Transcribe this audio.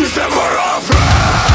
System for all friends